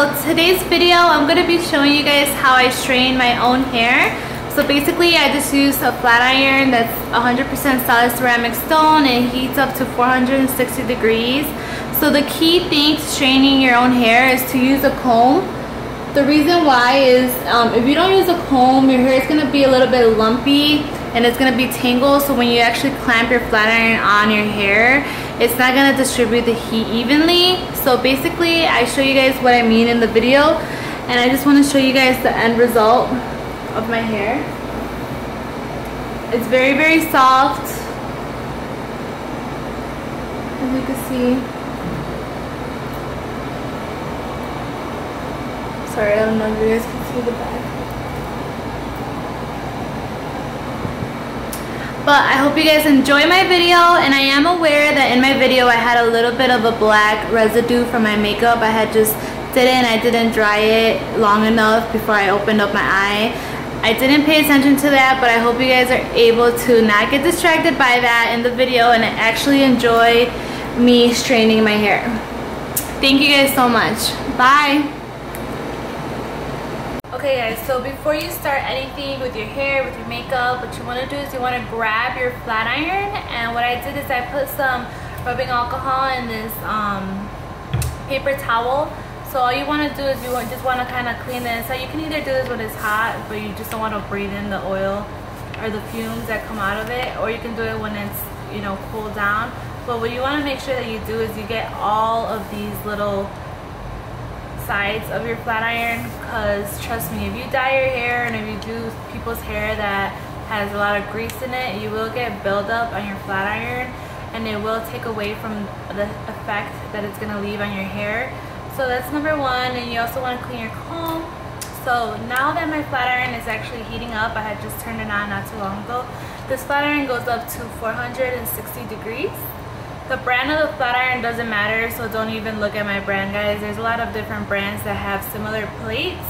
so today's video I'm going to be showing you guys how I strain my own hair. So basically I just use a flat iron that's 100% solid ceramic stone and heats up to 460 degrees. So the key thing to straining your own hair is to use a comb. The reason why is um, if you don't use a comb your hair is going to be a little bit lumpy and it's to be tangled so when you actually clamp your flat iron on your hair it's not to distribute the heat evenly. So basically I show you guys what I mean in the video and I just want to show you guys the end result of my hair. It's very very soft. As you can see. Sorry I don't know if you guys can see the back But I hope you guys enjoy my video and I am aware that in my video I had a little bit of a black residue from my makeup. I had just didn't, I didn't dry it long enough before I opened up my eye. I didn't pay attention to that but I hope you guys are able to not get distracted by that in the video and actually enjoy me straining my hair. Thank you guys so much. Bye. Okay guys, so before you start anything with your hair, with your makeup, what you want to do is you want to grab your flat iron and what I did is I put some rubbing alcohol in this um, paper towel. So all you want to do is you just want to kind of clean this. So you can either do this when it's hot, but you just don't want to breathe in the oil or the fumes that come out of it, or you can do it when it's, you know, cooled down. But what you want to make sure that you do is you get all of these little sides of your flat iron because trust me if you dye your hair and if you do people's hair that has a lot of grease in it you will get buildup on your flat iron and it will take away from the effect that it's going to leave on your hair. So that's number one and you also want to clean your comb. So now that my flat iron is actually heating up I had just turned it on not too long ago this flat iron goes up to 460 degrees the brand of the flat iron doesn't matter, so don't even look at my brand, guys. There's a lot of different brands that have similar plates.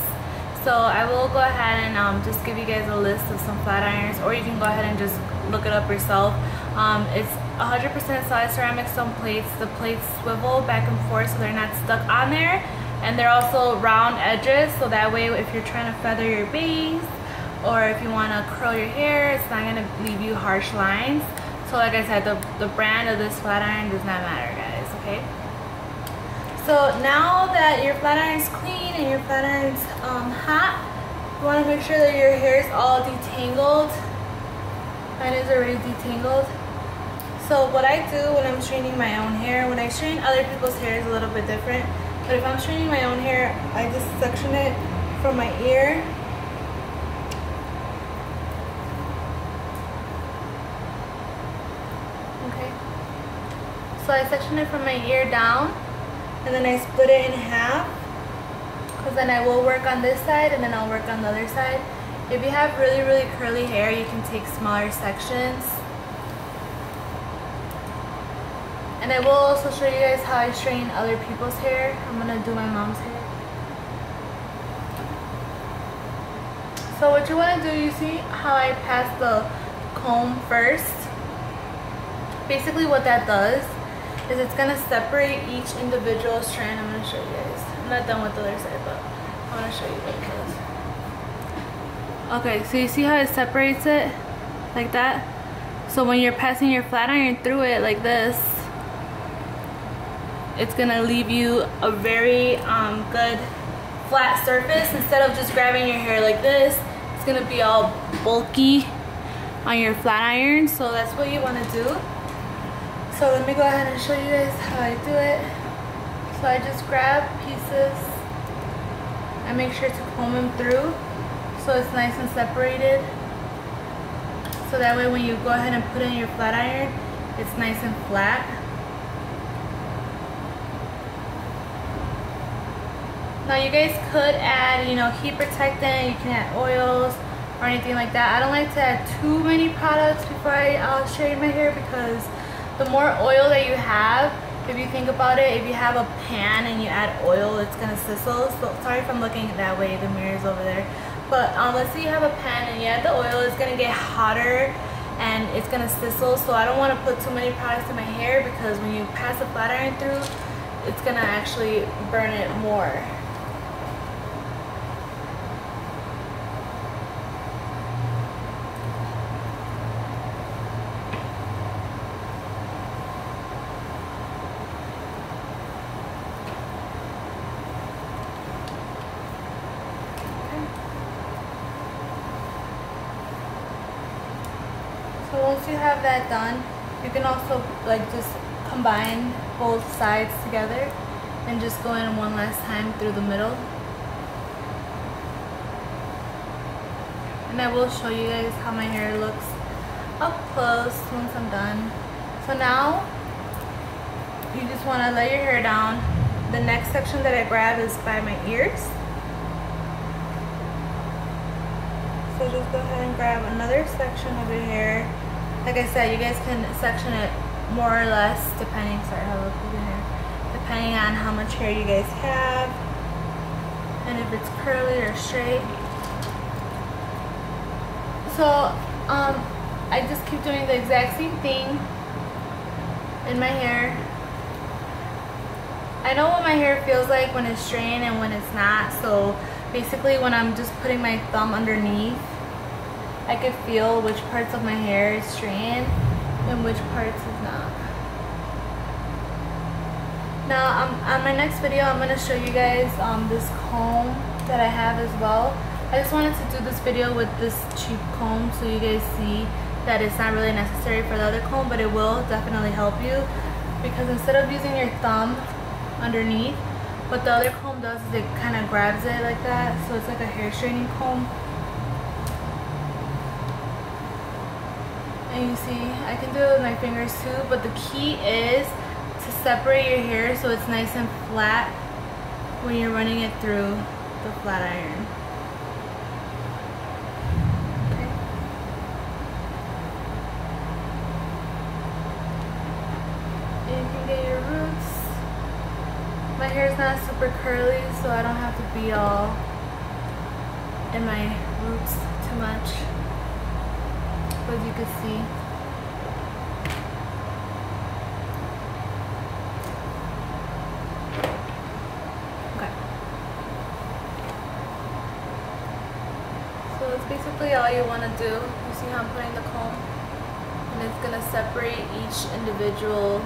So I will go ahead and um, just give you guys a list of some flat irons, or you can go ahead and just look it up yourself. Um, it's 100% solid ceramic stone plates. The plates swivel back and forth so they're not stuck on there. And they're also round edges, so that way if you're trying to feather your bangs, or if you want to curl your hair, it's not going to leave you harsh lines. So like I said, the, the brand of this flat iron does not matter, guys, okay? So now that your flat iron is clean and your flat iron's um, hot, you want to make sure that your hair is all detangled. Mine is already detangled. So what I do when I'm straining my own hair, when I strain other people's hair is a little bit different. But if I'm straining my own hair, I just section it from my ear So I section it from my ear down and then I split it in half because then I will work on this side and then I'll work on the other side. If you have really, really curly hair, you can take smaller sections. And I will also show you guys how I strain other people's hair. I'm going to do my mom's hair. So what you want to do, you see how I pass the comb first? Basically what that does is it's gonna separate each individual strand. I'm gonna show you guys. I'm not done with the other side, but I wanna show you what it does. Okay, so you see how it separates it like that? So when you're passing your flat iron through it like this, it's gonna leave you a very um, good flat surface instead of just grabbing your hair like this. It's gonna be all bulky on your flat iron, so that's what you wanna do. So let me go ahead and show you guys how I do it. So I just grab pieces. I make sure to comb them through so it's nice and separated. So that way when you go ahead and put in your flat iron, it's nice and flat. Now you guys could add, you know, heat protectant, you can add oils or anything like that. I don't like to add too many products before I uh, straighten my hair because the more oil that you have, if you think about it, if you have a pan and you add oil, it's gonna sizzle. So sorry if I'm looking that way, the mirror's over there. But um, let's say you have a pan and you add the oil, it's gonna get hotter and it's gonna sizzle. So I don't wanna put too many products in my hair because when you pass a flat iron through, it's gonna actually burn it more. Once you have that done, you can also like just combine both sides together and just go in one last time through the middle. And I will show you guys how my hair looks up close once I'm done. So now, you just want to let your hair down. The next section that I grab is by my ears. So just go ahead and grab another section of your hair. Like I said, you guys can section it more or less depending, sorry, how depending on how much hair you guys have and if it's curly or straight. So, um, I just keep doing the exact same thing in my hair. I know what my hair feels like when it's straight and when it's not, so basically when I'm just putting my thumb underneath, I could feel which parts of my hair is straight and which parts is not. Now, um, on my next video, I'm going to show you guys um, this comb that I have as well. I just wanted to do this video with this cheap comb so you guys see that it's not really necessary for the other comb, but it will definitely help you because instead of using your thumb underneath, what the other comb does is it kind of grabs it like that, so it's like a hair straightening comb. And you see, I can do it with my fingers too, but the key is to separate your hair so it's nice and flat when you're running it through the flat iron. Okay. You can get your roots. My hair is not super curly, so I don't have to be all in my roots too much as you can see. Okay. So it's basically all you want to do. You see how I'm putting the comb? And it's going to separate each individual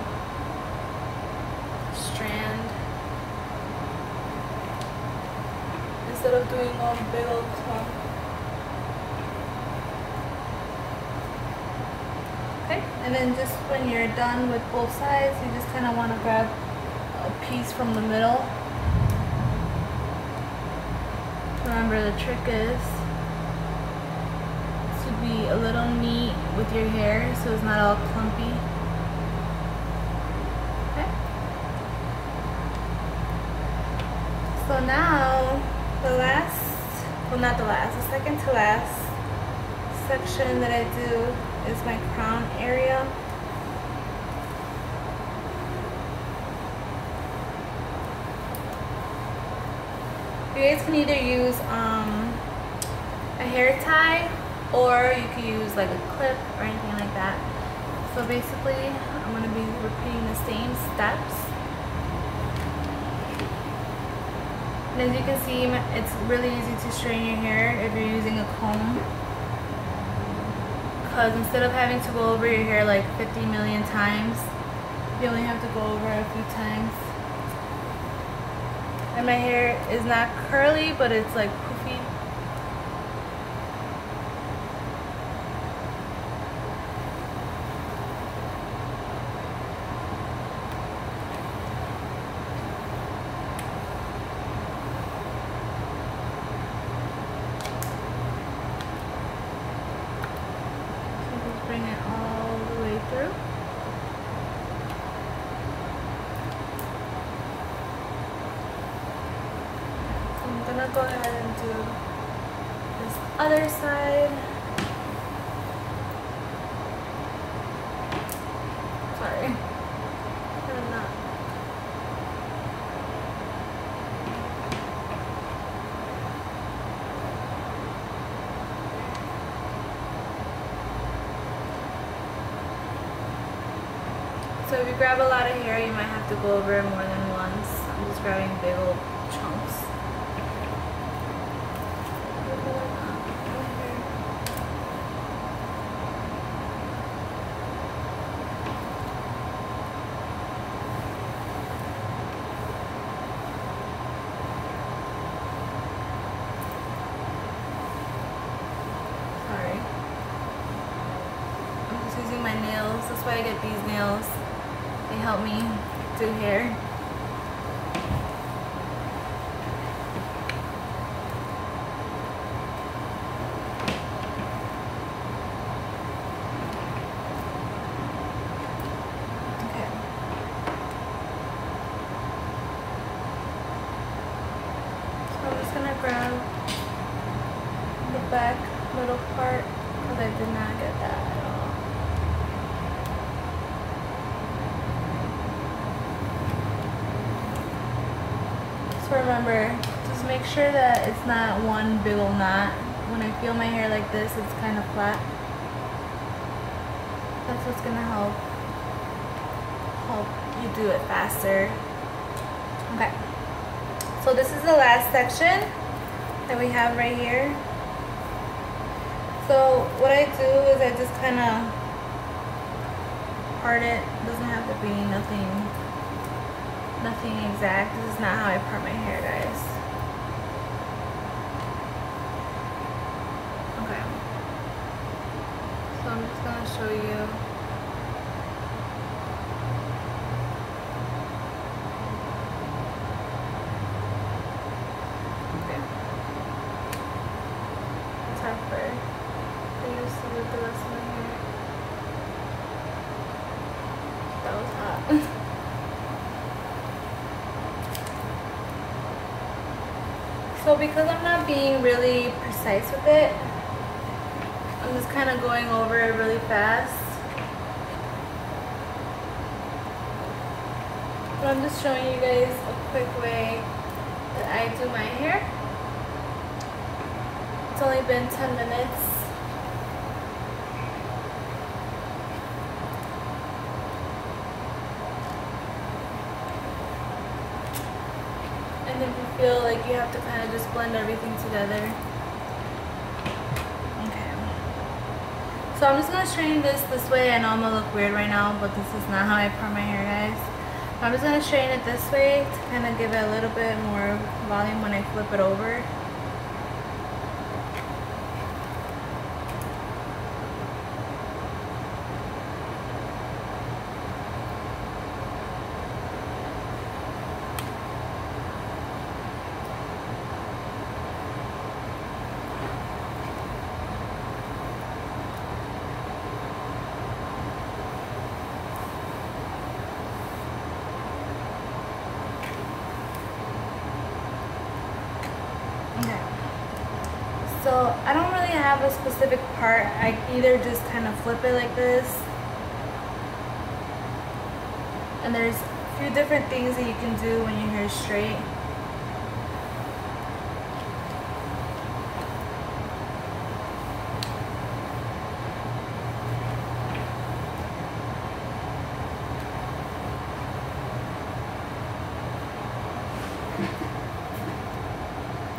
strand instead of doing one big old clump. And then just when you're done with both sides, you just kind of want to grab a piece from the middle. Remember the trick is to be a little neat with your hair so it's not all clumpy. Okay. So now the last, well not the last, the second to last section that I do is my crown area. You guys can either use um, a hair tie or you can use like a clip or anything like that. So basically, I'm going to be repeating the same steps. And as you can see, it's really easy to straighten your hair if you're using a comb because instead of having to go over your hair like 50 million times, you only have to go over a few times. And my hair is not curly, but it's like poofy. go ahead and do this other side. Sorry. I'm not. So if you grab a lot of hair, you might have to go over it more than once. I'm just grabbing big old my nails. That's why I get these nails. They help me do hair. Back little part because I did not get that at all. So remember, just make sure that it's not one big old knot. When I feel my hair like this, it's kind of flat. That's what's gonna help help you do it faster. Okay. So this is the last section that we have right here. So what I do is I just kind of part it. Doesn't have to be nothing, nothing exact. This is not how I part my hair, guys. Okay. So I'm just gonna show you. Okay. It's our used to with the rest of my hair. That was hot. so because I'm not being really precise with it, I'm just kind of going over it really fast. But I'm just showing you guys a quick way that I do my hair. It's only been 10 minutes and if you feel like you have to kind of just blend everything together. Okay. So I'm just going to straighten this this way. I know I'm going to look weird right now, but this is not how I part my hair, guys. I'm just going to straighten it this way to kind of give it a little bit more volume when I flip it over. So I don't really have a specific part. I either just kind of flip it like this. And there's a few different things that you can do when your hair is straight.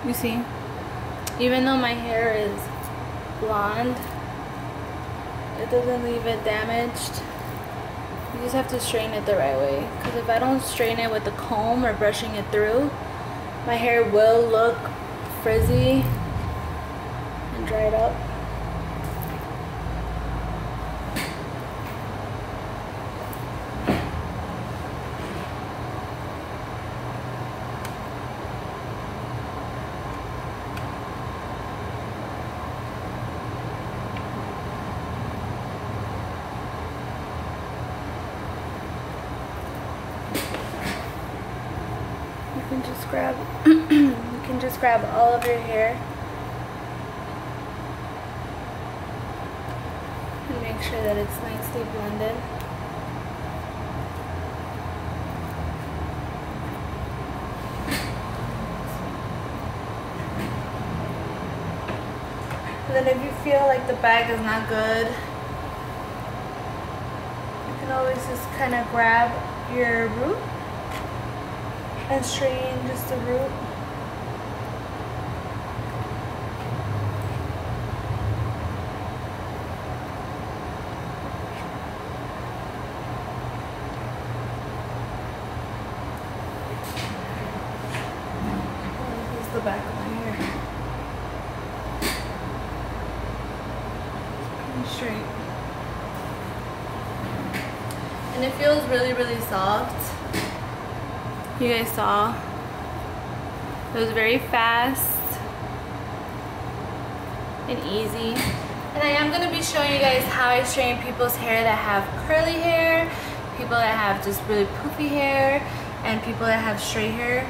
You see? even though my hair is blonde. It doesn't leave it damaged. You just have to straighten it the right way. Because if I don't straighten it with the comb or brushing it through my hair will look frizzy and dried up can just grab you can just grab all of your hair and make sure that it's nicely blended. And then if you feel like the bag is not good, you can always just kind of grab your root and straighten just the root. the back of my hair. Pretty straight. and it feels really really soft you guys saw. It was very fast and easy. And I am going to be showing you guys how I straighten people's hair that have curly hair people that have just really poofy hair and people that have straight hair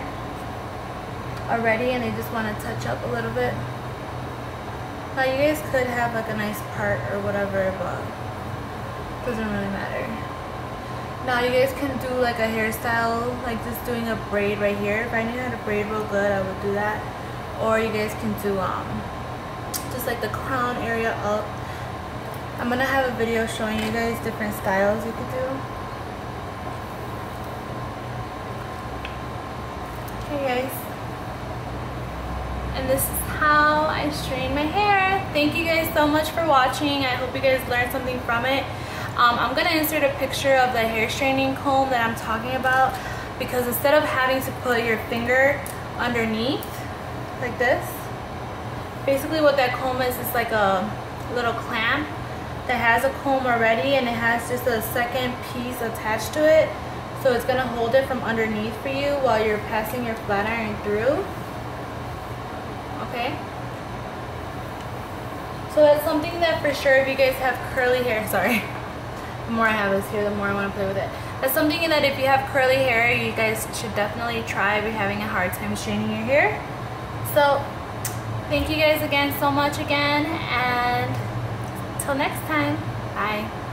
already and they just want to touch up a little bit. Now you guys could have like a nice part or whatever but doesn't really matter now you guys can do like a hairstyle like just doing a braid right here. If I knew how to braid real good I would do that. Or you guys can do um just like the crown area up. I'm gonna have a video showing you guys different styles you could do. Okay guys. And this is how I straighten my hair. Thank you guys so much for watching. I hope you guys learned something from it um, I'm to insert a picture of the hair straightening comb that I'm talking about because instead of having to put your finger underneath like this, basically what that comb is is like a little clamp that has a comb already and it has just a second piece attached to it. So it's to hold it from underneath for you while you're passing your flat iron through. Okay? So that's something that for sure if you guys have curly hair, sorry the more I have this here, the more I want to play with it. That's something that if you have curly hair, you guys should definitely try if you're having a hard time straightening your hair. So, thank you guys again so much again, and till next time, bye.